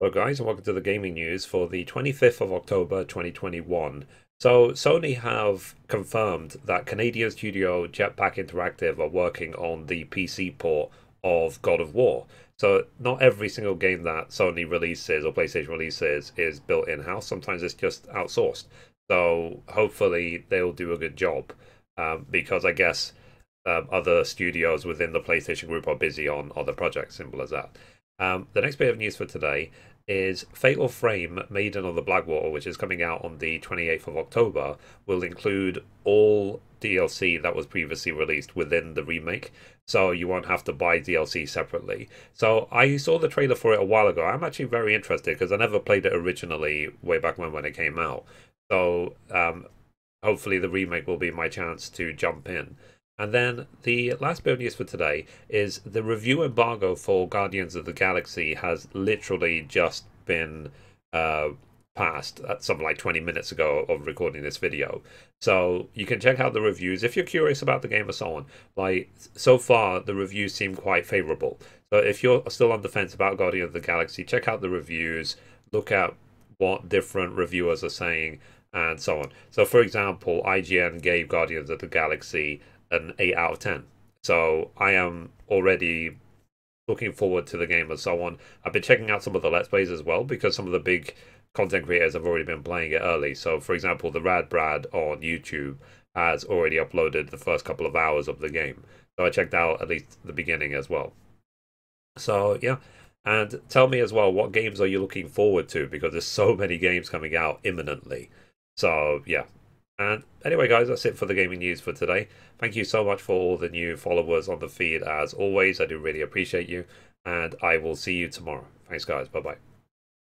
Hello guys and welcome to the gaming news for the 25th of October 2021. So Sony have confirmed that Canadian studio Jetpack Interactive are working on the PC port of God of War. So not every single game that Sony releases or PlayStation releases is built in-house. Sometimes it's just outsourced. So hopefully they'll do a good job um, because I guess um, other studios within the PlayStation group are busy on other projects, simple as that. Um, the next bit of news for today is Fatal Frame Maiden of the Blackwater, which is coming out on the 28th of October, will include all DLC that was previously released within the remake. So you won't have to buy DLC separately. So I saw the trailer for it a while ago. I'm actually very interested because I never played it originally way back when when it came out. So um, hopefully the remake will be my chance to jump in. And then the last bit of news for today is the review embargo for Guardians of the Galaxy has literally just been uh, passed at something like 20 minutes ago of recording this video. So you can check out the reviews if you're curious about the game and so on. Like so far, the reviews seem quite favorable. So if you're still on the fence about Guardians of the Galaxy, check out the reviews, look at what different reviewers are saying, and so on. So, for example, IGN gave Guardians of the Galaxy an 8 out of 10. So I am already looking forward to the game and so on. I've been checking out some of the Let's Plays as well because some of the big content creators have already been playing it early. So, for example, the Rad Brad on YouTube has already uploaded the first couple of hours of the game. So I checked out at least the beginning as well. So, yeah. And tell me as well, what games are you looking forward to? Because there's so many games coming out imminently. So, yeah, and anyway, guys, that's it for the gaming news for today. Thank you so much for all the new followers on the feed. As always, I do really appreciate you. And I will see you tomorrow. Thanks, guys. Bye bye.